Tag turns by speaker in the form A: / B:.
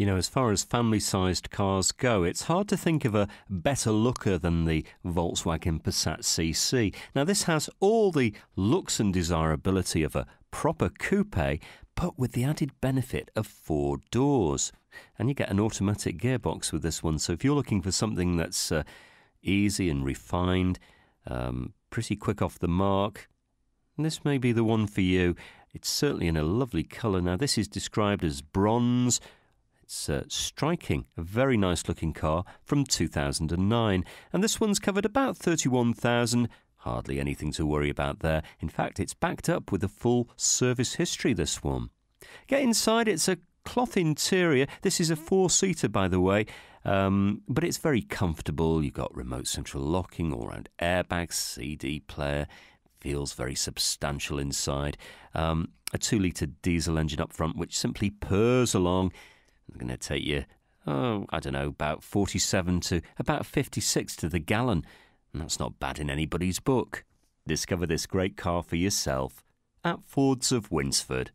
A: You know, as far as family sized cars go, it's hard to think of a better looker than the Volkswagen Passat CC. Now, this has all the looks and desirability of a proper coupe, but with the added benefit of four doors. And you get an automatic gearbox with this one, so if you're looking for something that's uh, easy and refined, um, pretty quick off the mark, this may be the one for you. It's certainly in a lovely colour. Now, this is described as bronze it's uh, striking, a very nice looking car from 2009, and this one's covered about 31,000. Hardly anything to worry about there. In fact, it's backed up with a full service history, this one. Get inside, it's a cloth interior. This is a four seater, by the way, um, but it's very comfortable. You've got remote central locking, all round airbags, CD player. Feels very substantial inside. Um, a two litre diesel engine up front, which simply purrs along. It's going to take you, oh, I don't know, about 47 to about 56 to the gallon. And that's not bad in anybody's book. Discover this great car for yourself at Fords of Winsford.